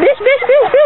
bicho, bicho, bicho.